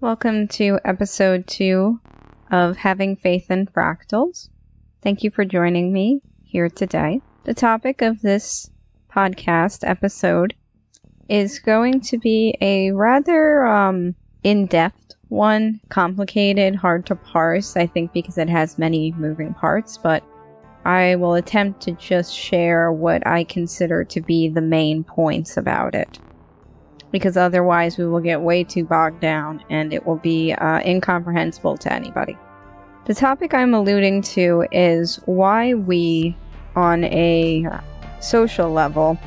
Welcome to episode two of Having Faith in Fractals. Thank you for joining me here today. The topic of this podcast episode is going to be a rather um, in depth one, complicated, hard to parse, I think, because it has many moving parts, but I will attempt to just share what I consider to be the main points about it. Because otherwise, we will get way too bogged down and it will be uh, incomprehensible to anybody. The topic I'm alluding to is why we, on a social level,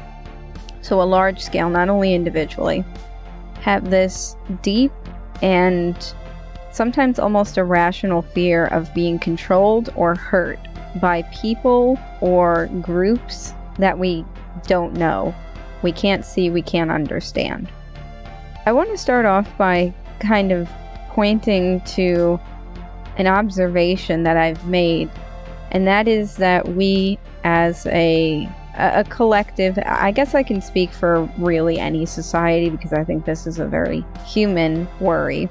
so a large scale, not only individually, have this deep and sometimes almost irrational fear of being controlled or hurt by people or groups that we don't know, we can't see, we can't understand. I want to start off by kind of pointing to an observation that I've made, and that is that we, as a a collective, I guess I can speak for really any society because I think this is a very human worry,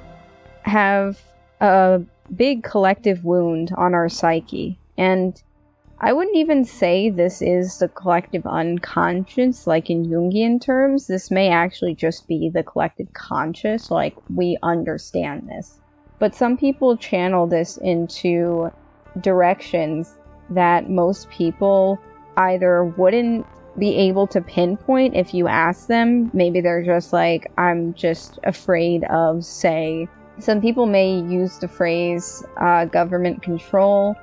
have a big collective wound on our psyche. And I wouldn't even say this is the collective unconscious, like in Jungian terms. This may actually just be the collective conscious, like we understand this. But some people channel this into directions that most people either wouldn't be able to pinpoint if you ask them. Maybe they're just like, I'm just afraid of, say, some people may use the phrase uh, government control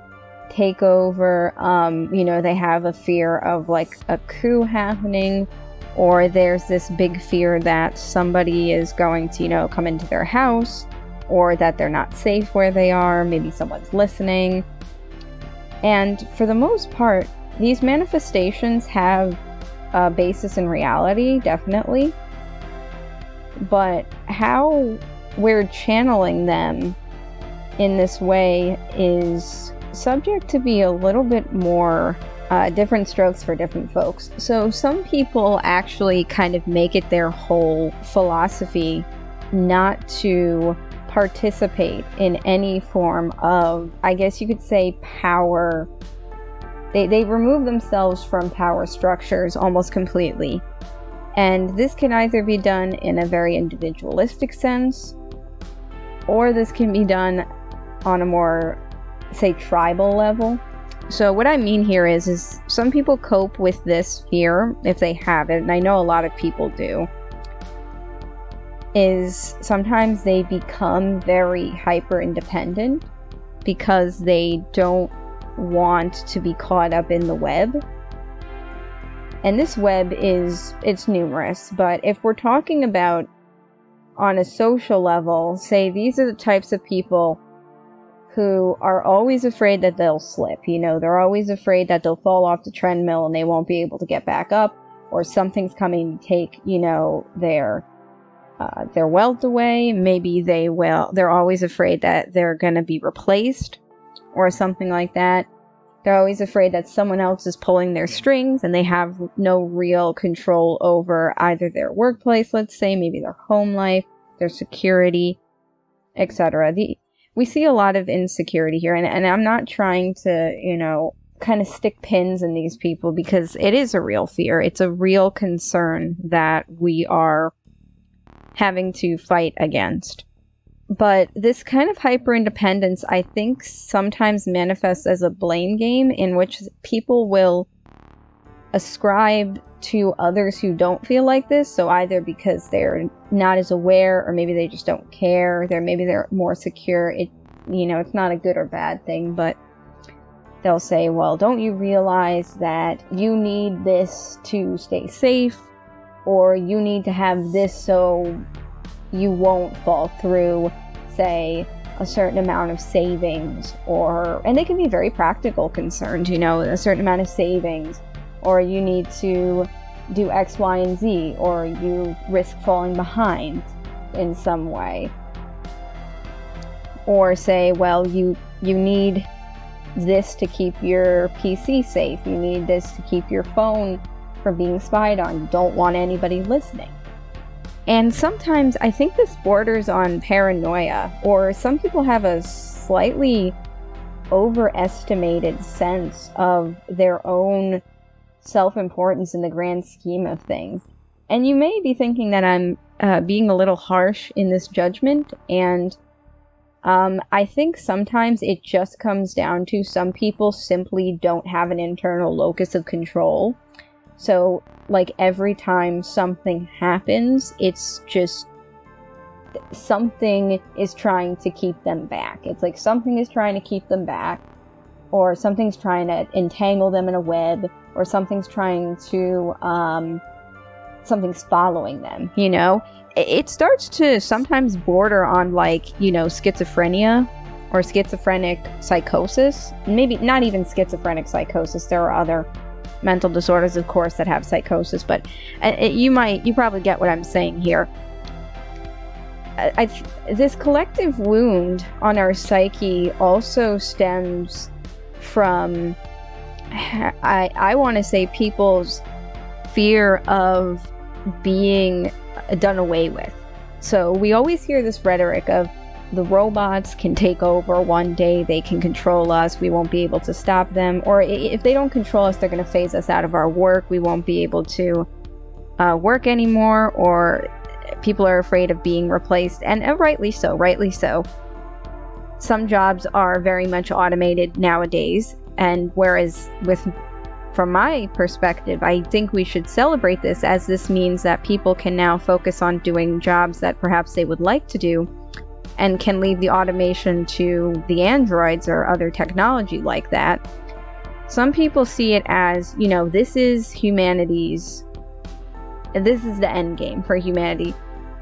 takeover. Um, you know, they have a fear of like a coup happening, or there's this big fear that somebody is going to, you know, come into their house, or that they're not safe where they are. Maybe someone's listening. And for the most part, these manifestations have a basis in reality, definitely. But how we're channeling them in this way is subject to be a little bit more uh, different strokes for different folks. So, some people actually kind of make it their whole philosophy not to participate in any form of, I guess you could say, power. They, they remove themselves from power structures almost completely. And this can either be done in a very individualistic sense, or this can be done on a more say tribal level. So what I mean here is is some people cope with this fear if they have it, and I know a lot of people do. Is sometimes they become very hyper independent because they don't want to be caught up in the web. And this web is it's numerous, but if we're talking about on a social level, say these are the types of people who are always afraid that they'll slip. You know, they're always afraid that they'll fall off the treadmill and they won't be able to get back up, or something's coming to take, you know, their uh, their wealth away. Maybe they will. They're always afraid that they're going to be replaced, or something like that. They're always afraid that someone else is pulling their strings and they have no real control over either their workplace, let's say, maybe their home life, their security, etc. we see a lot of insecurity here, and, and I'm not trying to, you know, kind of stick pins in these people because it is a real fear. It's a real concern that we are having to fight against. But this kind of hyper independence, I think, sometimes manifests as a blame game in which people will ascribe to others who don't feel like this. So either because they're not as aware, or maybe they just don't care. They're maybe they're more secure. It, you know, it's not a good or bad thing, but they'll say, "Well, don't you realize that you need this to stay safe, or you need to have this so you won't fall through, say." a certain amount of savings or and they can be very practical concerns you know a certain amount of savings or you need to do X, Y, and Z, or you risk falling behind in some way. Or say, well, you you need this to keep your PC safe. You need this to keep your phone from being spied on. You don't want anybody listening. And sometimes I think this borders on paranoia, or some people have a slightly overestimated sense of their own self importance in the grand scheme of things. And you may be thinking that I'm uh, being a little harsh in this judgment, and um, I think sometimes it just comes down to some people simply don't have an internal locus of control. So, like every time something happens, it's just something is trying to keep them back. It's like something is trying to keep them back, or something's trying to entangle them in a web, or something's trying to, um, something's following them, you know? It starts to sometimes border on like, you know, schizophrenia or schizophrenic psychosis. Maybe not even schizophrenic psychosis, there are other mental disorders, of course, that have psychosis, but uh, you might, you probably get what I'm saying here. I, this collective wound on our psyche also stems from, I, I want to say, people's fear of being done away with. So we always hear this rhetoric of the robots can take over one day, they can control us, we won't be able to stop them. Or if they don't control us, they're going to phase us out of our work, we won't be able to uh, work anymore, or people are afraid of being replaced. And rightly so, rightly so. Some jobs are very much automated nowadays, and whereas with from my perspective, I think we should celebrate this as this means that people can now focus on doing jobs that perhaps they would like to do and can leave the automation to the androids or other technology like that. Some people see it as, you know, this is humanity's, this is the end game for humanity.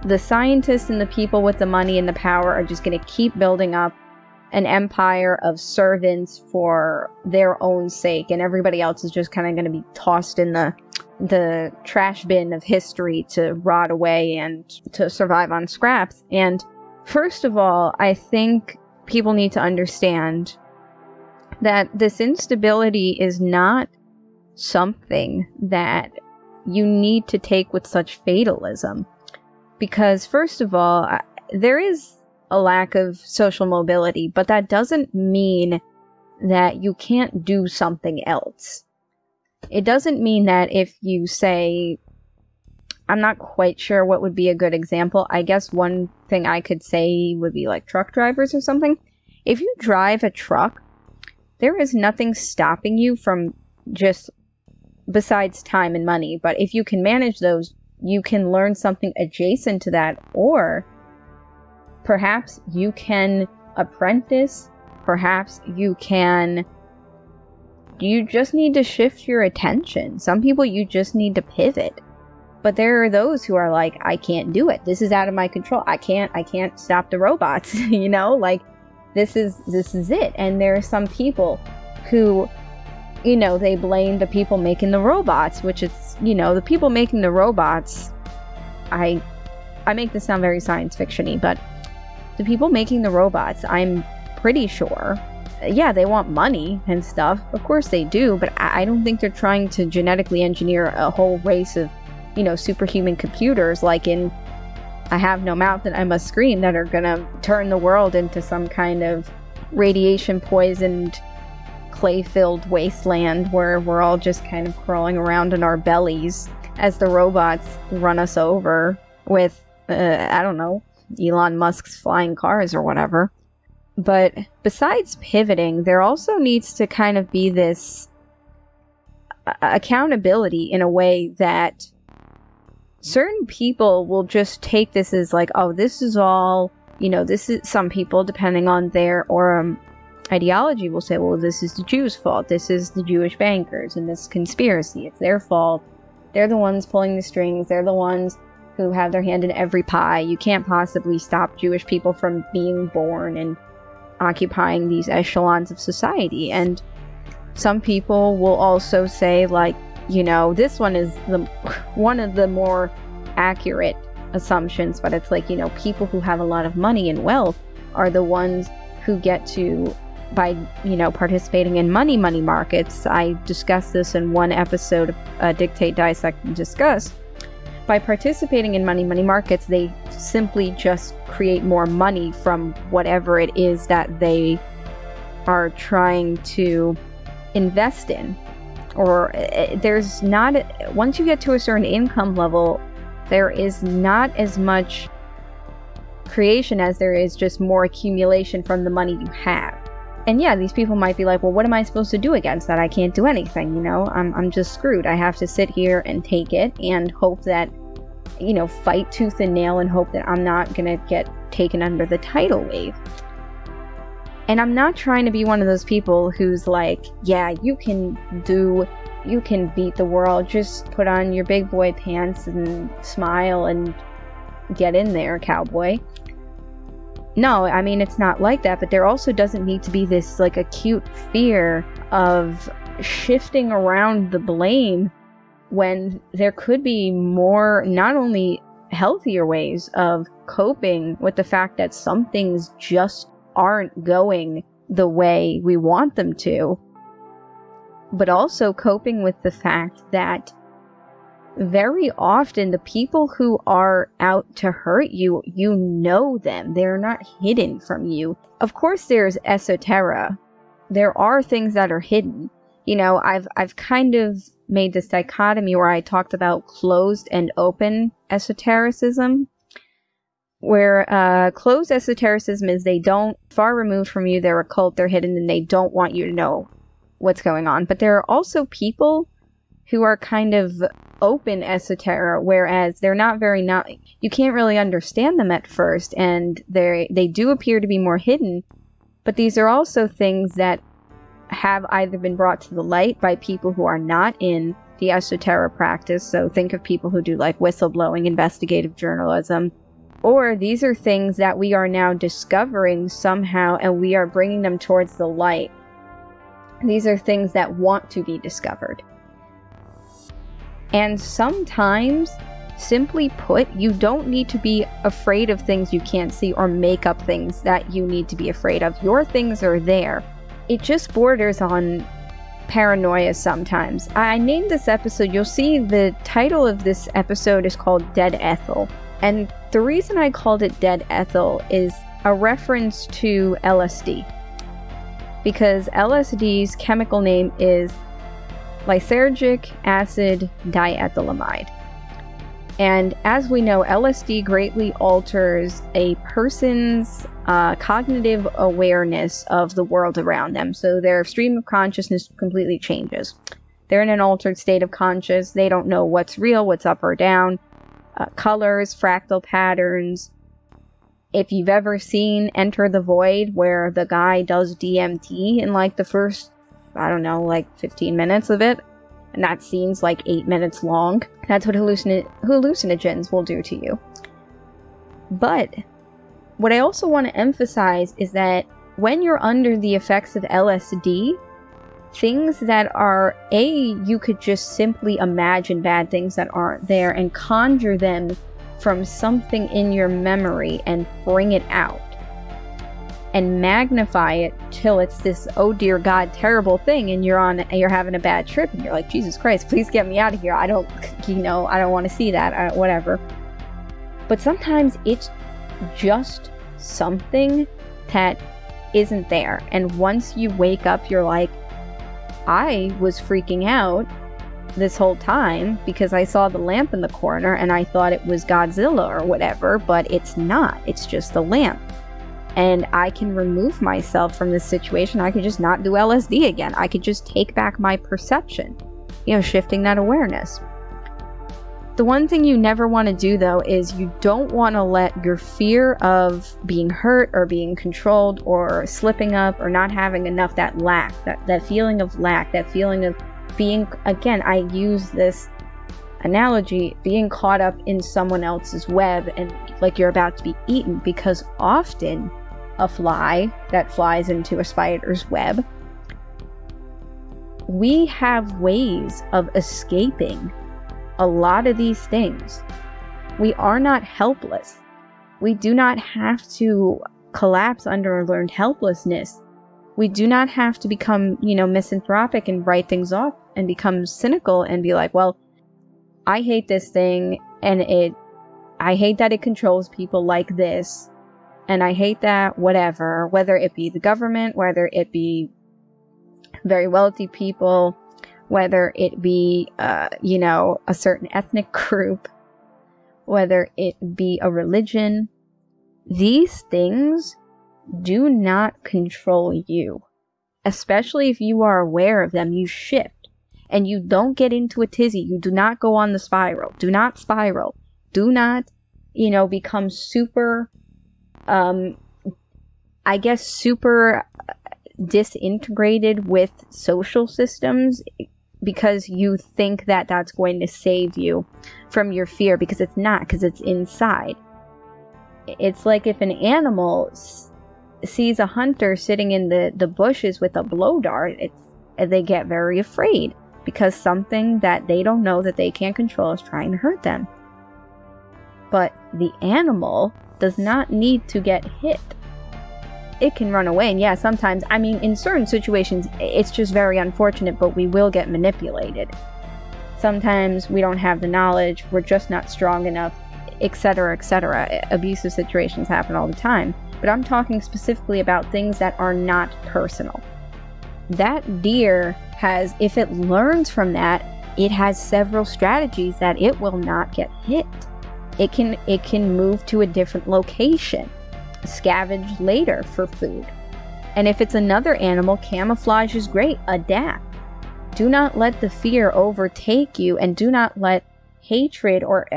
The scientists and the people with the money and the power are just going to keep building up an empire of servants for their own sake, and everybody else is just kind of going to be tossed in the the trash bin of history to rot away and to survive on scraps. And First of all, I think people need to understand that this instability is not something that you need to take with such fatalism. Because, first of all, there is a lack of social mobility, but that doesn't mean that you can't do something else. It doesn't mean that if you say, I'm not quite sure what would be a good example. I guess one thing I could say would be like truck drivers or something. If you drive a truck, there is nothing stopping you from just besides time and money. But if you can manage those, you can learn something adjacent to that, or perhaps you can apprentice, perhaps you can. You just need to shift your attention. Some people you just need to pivot but there are those who are like, I can't do it. This is out of my control. I can't, I can't stop the robots, you know, like this is, this is it. And there are some people who, you know, they blame the people making the robots, which is, you know, the people making the robots. I, I make this sound very science fictiony, but the people making the robots, I'm pretty sure yeah, they want money and stuff. Of course they do, but I don't think they're trying to genetically engineer a whole race of you know, superhuman computers like in I Have No Mouth and I Must Scream that are gonna turn the world into some kind of radiation poisoned, clay filled wasteland where we're all just kind of crawling around in our bellies as the robots run us over with, uh, I don't know, Elon Musk's flying cars or whatever. But besides pivoting, there also needs to kind of be this accountability in a way that certain people will just take this as like, oh, this is all, you know, this is some people, depending on their or um, ideology, will say, well, this is the Jews' fault. This is the Jewish bankers and this conspiracy. It's their fault. They're the ones pulling the strings. They're the ones who have their hand in every pie. You can't possibly stop Jewish people from being born and occupying these echelons of society. And some people will also say, like, you know, this one is the one of the more accurate assumptions, but it's like, you know, people who have a lot of money and wealth are the ones who get to by, you know, participating in money money markets. I discussed this in one episode of uh, Dictate Dissect and Discuss. By participating in money money markets, they simply just create more money from whatever it is that they are trying to invest in. Or uh, there's not, once you get to a certain income level, there is not as much creation as there is just more accumulation from the money you have. And yeah, these people might be like, well, what am I supposed to do against that? I can't do anything, you know? I'm, I'm just screwed. I have to sit here and take it and hope that, you know, fight tooth and nail and hope that I'm not going to get taken under the tidal wave. And I'm not trying to be one of those people who's like, yeah, you can do, you can beat the world. Just put on your big boy pants and smile and get in there, cowboy. No, I mean, it's not like that, but there also doesn't need to be this like acute fear of shifting around the blame when there could be more, not only healthier ways of coping with the fact that some things just aren't going the way we want them to, but also coping with the fact that very often the people who are out to hurt you, you know them. They're not hidden from you. Of course there's esoterica. There are things that are hidden. You know, I've I've kind of made this dichotomy where I talked about closed and open esotericism. Where uh, closed esotericism is they don't far removed from you, they're occult, they're hidden, and they don't want you to know what's going on. But there are also people who are kind of open esoterica, whereas they're not very not you can't really understand them at first, and they they do appear to be more hidden. But these are also things that have either been brought to the light by people who are not in the esoteric practice. So think of people who do like whistleblowing, investigative journalism. Or these are things that we are now discovering somehow and we are bringing them towards the light. These are things that want to be discovered. And sometimes, simply put, you don't need to be afraid of things you can't see or make up things that you need to be afraid of. Your things are there. It just borders on paranoia sometimes. I named this episode, you'll see the title of this episode is called Dead Ethyl. And the reason I called it Dead Ethyl is a reference to LSD. Because LSD's chemical name is lysergic acid diethylamide. And as we know, LSD greatly alters a person's uh, cognitive awareness of the world around them. So their stream of consciousness completely changes. They're in an altered state of conscious. They don't know what's real, what's up or down, uh, colors, fractal patterns. If you've ever seen Enter the Void, where the guy does DMT in like the first I don't know, like 15 minutes of it. And that scene's like 8 minutes long. That's what hallucin- hallucinogens will do to you. But what I also want to emphasize is that when you're under the effects of LSD, things that are A, you could just simply imagine bad things that aren't there and conjure them from something in your memory and bring it out and magnify it till it's this oh dear god terrible thing and you're on you're having a bad trip and you're like jesus christ please get me out of here. I don't you know i don't want to see that I, whatever. But sometimes it's just something that isn't there and once you wake up you're like i was freaking out this whole time because I saw the lamp in the corner and I thought it was Godzilla or whatever, but it's not. It's just a lamp and I can remove myself from this situation. I could just not do LSD again. I could just take back my perception, you know, shifting that awareness. The one thing you never want to do though is you don't want to let your fear of being hurt or being controlled or slipping up or not having enough that lack, that, that feeling of lack, that feeling of being, again, I use this analogy, being caught up in someone else's web and like you're about to be eaten because often a fly that flies into a spider's web. We have ways of escaping a lot of these things. We are not helpless. We do not have to collapse under a learned helplessness. We do not have to become, you know, misanthropic and write things off and become cynical and be like, well, I hate this thing and it I hate that it controls people like this. And I hate that whatever, whether it be the government, whether it be very wealthy people, whether it be, uh, you know, a certain ethnic group, whether it be a religion, these things do not control you. Especially if you are aware of them, you shift and you don't get into a tizzy. You do not go on the spiral. Do not spiral. Do not, you know, become super, um, I guess, super disintegrated with social systems because you think that that's going to save you from your fear because it's not because it's inside. It's like if an animal s- sees a hunter sitting in the, the bushes with a blow dart it's they get very afraid because something that they don't know that they can't control is trying to hurt them. But the animal does not need to get hit it can run away. And yeah, sometimes, I mean, in certain situations, it's just very unfortunate, but we will get manipulated. Sometimes we don't have the knowledge, we're just not strong enough, etc., etc. Abusive situations happen all the time. But I'm talking specifically about things that are not personal. That deer has, if it learns from that, it has several strategies that it will not get hit. It can it can move to a different location scavenge later for food. And if it's another animal, camouflage is great. Adapt. Do not let the fear overtake you, and do not let hatred or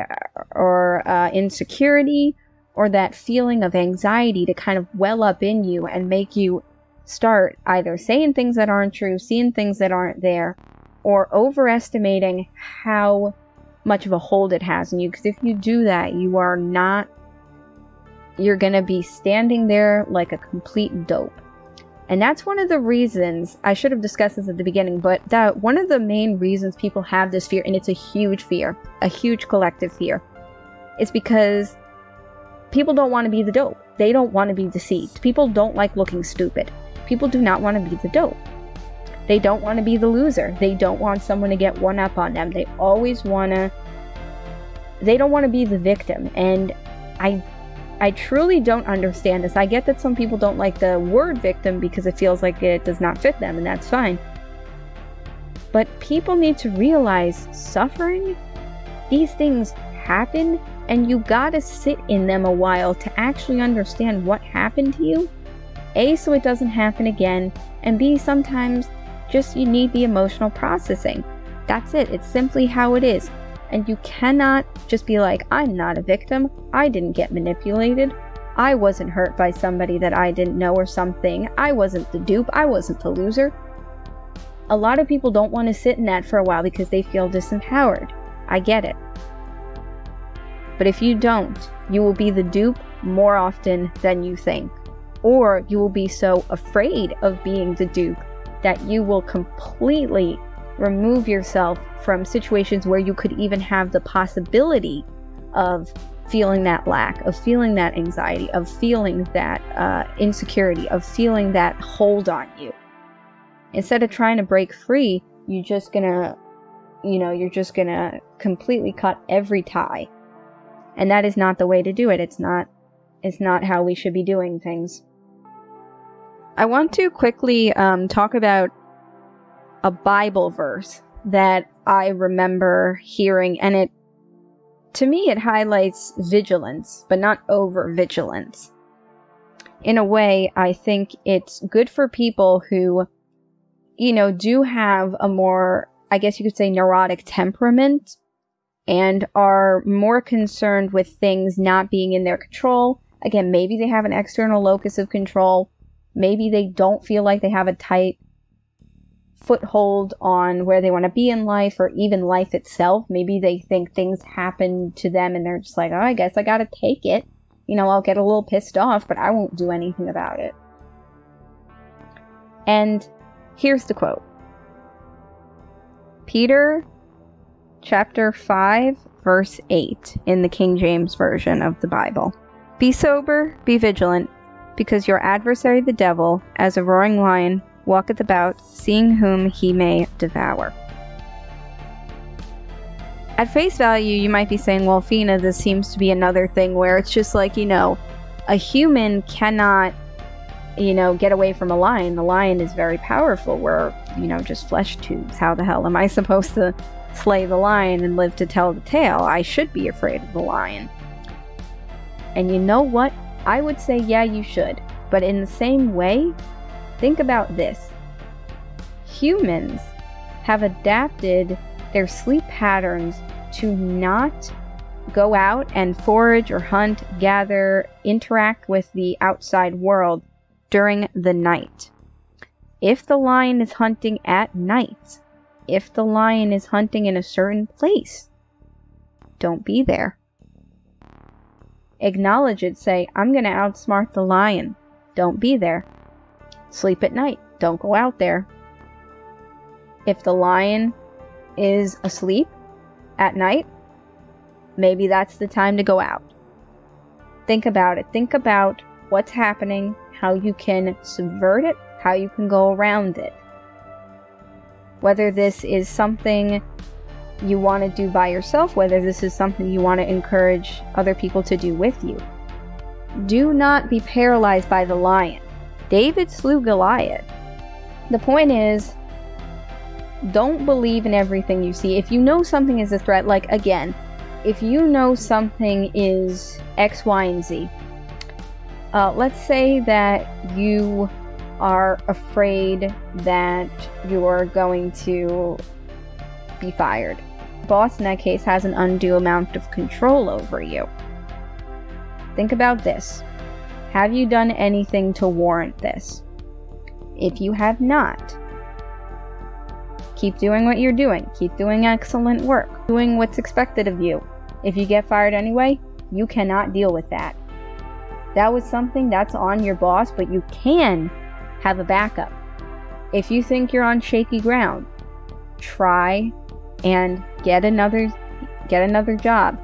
or uh, insecurity or that feeling of anxiety to kind of well up in you and make you start either saying things that aren't true, seeing things that aren't there, or overestimating how much of a hold it has on you. Because if you do that, you are not you're going to be standing there like a complete dope. And that's one of the reasons I should have discussed this at the beginning, but that one of the main reasons people have this fear, and it's a huge fear, a huge collective fear, is because people don't want to be the dope. They don't want to be deceived. People don't like looking stupid. People do not want to be the dope. They don't want to be the loser. They don't want someone to get one up on them. They always want to. They don't want to be the victim. And I I truly don't understand this. I get that some people don't like the word victim because it feels like it does not fit them, and that's fine. But people need to realize suffering, these things happen, and you gotta sit in them a while to actually understand what happened to you. A, so it doesn't happen again, and B, sometimes just you need the emotional processing. That's it, it's simply how it is. And you cannot just be like, I'm not a victim. I didn't get manipulated. I wasn't hurt by somebody that I didn't know or something. I wasn't the dupe. I wasn't the loser. A lot of people don't want to sit in that for a while because they feel disempowered. I get it. But if you don't, you will be the dupe more often than you think. Or you will be so afraid of being the dupe that you will completely remove yourself from situations where you could even have the possibility of feeling that lack, of feeling that anxiety, of feeling that uh, insecurity, of feeling that hold on you. Instead of trying to break free, you're just gonna, you know, you're just gonna completely cut every tie. And that is not the way to do it. It's not, it's not how we should be doing things. I want to quickly um, talk about a Bible verse that I remember hearing, and it, to me, it highlights vigilance, but not over vigilance. In a way, I think it's good for people who, you know, do have a more, I guess you could say, neurotic temperament and are more concerned with things not being in their control. Again, maybe they have an external locus of control. Maybe they don't feel like they have a tight foothold on where they want to be in life or even life itself. Maybe they think things happen to them and they're just like, oh, I guess I gotta take it. You know, I'll get a little pissed off, but I won't do anything about it. And here's the quote Peter chapter 5, verse 8 in the King James Version of the Bible. Be sober, be vigilant, because your adversary the devil, as a roaring lion, walketh about, seeing whom he may devour. at face value, you might be saying, well, Fina, this seems to be another thing where it's just like, you know, a human cannot, you know, get away from a lion. The lion is very powerful. We're, you know, just flesh tubes. How the hell am I supposed to slay the lion and live to tell the tale? I should be afraid of the lion. And you know what? I would say, yeah, you should. But in the same way, think about this humans have adapted their sleep patterns to not go out and forage or hunt, gather, interact with the outside world during the night. If the lion is hunting at night, if the lion is hunting in a certain place, don't be there. Acknowledge it, say, I'm going to outsmart the lion. Don't be there. Sleep at night. Don't go out there. If the lion is asleep at night, maybe that's the time to go out. Think about it. Think about what's happening, how you can subvert it, how you can go around it. Whether this is something you want to do by yourself, whether this is something you want to encourage other people to do with you. Do not be paralyzed by the lion. David slew Goliath. The point is, don't believe in everything you see. If you know something is a threat, like again, if you know something is X, Y, and Z, uh, let's say that you are afraid that you're going to be fired. Boss in that case has an undue amount of control over you. Think about this. Have you done anything to warrant this? If you have not, Keep doing what you're doing. Keep doing excellent work. Doing what's expected of you. If you get fired anyway, you cannot deal with that. That was something that's on your boss, but you can have a backup. If you think you're on shaky ground, try and get another get another job.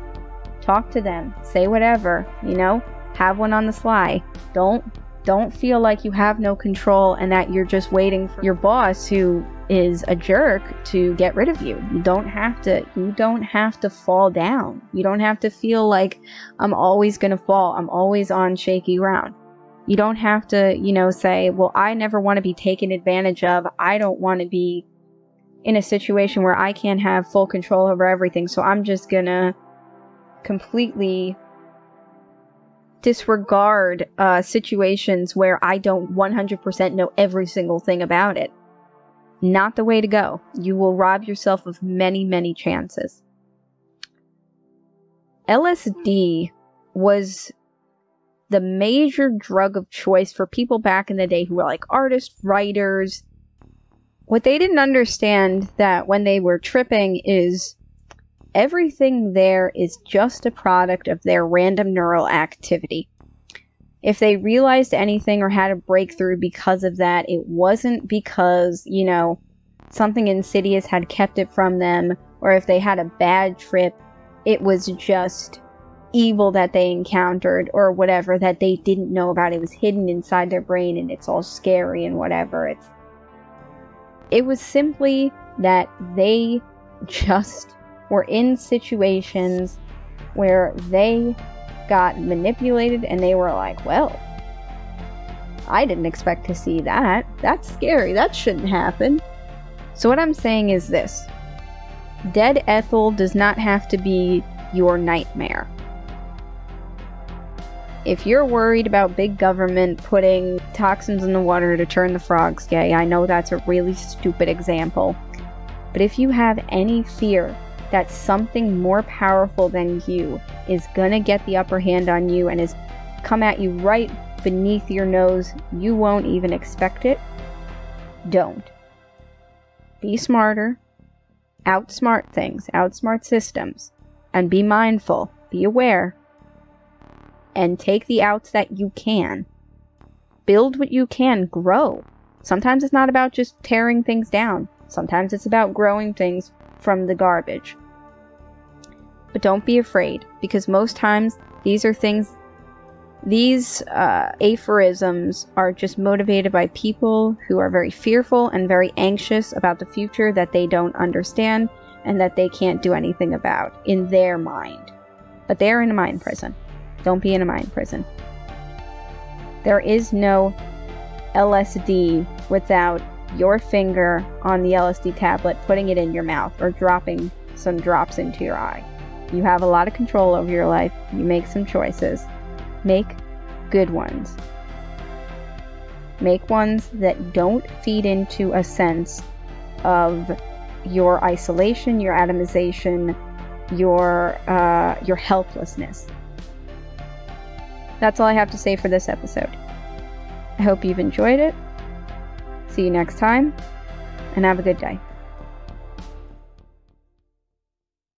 Talk to them, say whatever, you know, have one on the sly. Don't don't feel like you have no control and that you're just waiting for your boss who is a jerk to get rid of you. You don't have to you don't have to fall down. You don't have to feel like I'm always going to fall. I'm always on shaky ground. You don't have to, you know, say, "Well, I never want to be taken advantage of. I don't want to be in a situation where I can't have full control over everything. So I'm just to completely disregard uh, situations where I don't 100% know every single thing about it. Not the way to go. You will rob yourself of many, many chances. LSD was the major drug of choice for people back in the day who were like artists, writers. What they didn't understand that when they were tripping is everything there is just a product of their random neural activity. If they realized anything or had a breakthrough because of that, it wasn't because, you know, something insidious had kept it from them, or if they had a bad trip, it was just evil that they encountered or whatever that they didn't know about. It was hidden inside their brain and it's all scary and whatever. It's it was simply that they just were in situations where they got manipulated and they were like, well, I didn't expect to see that. That's scary. That shouldn't happen. So, what I'm saying is this Dead Ethyl does not have to be your nightmare. If you're worried about big government putting toxins in the water to turn the frogs gay, I know that's a really stupid example. But if you have any fear that something more powerful than you is gonna get the upper hand on you and is come at you right beneath your nose, you won't even expect it, don't. Be smarter, outsmart things, outsmart systems, and be mindful, be aware, and take the outs that you can. Build what you can, grow. Sometimes it's not about just tearing things down. Sometimes it's about growing things from the garbage. But don't be afraid, because most times these are things, these uh, aphorisms are just motivated by people who are very fearful and very anxious about the future that they don't understand, and that they can't do anything about in their mind. But they're in a mind prison. Don't be in a mind prison. There is no LSD without your finger on the LSD tablet, putting it in your mouth, or dropping some drops into your eye. You have a lot of control over your life. You make some choices. Make good ones. Make ones that don't feed into a sense of your isolation, your atomization, your uh, your helplessness. That's all I have to say for this episode. I hope you've enjoyed it. See you next time, and have a good day.